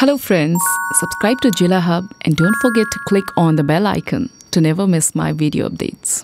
Hello, friends. Subscribe to JiilaHub and don't forget to click on the bell icon to never miss my video updates.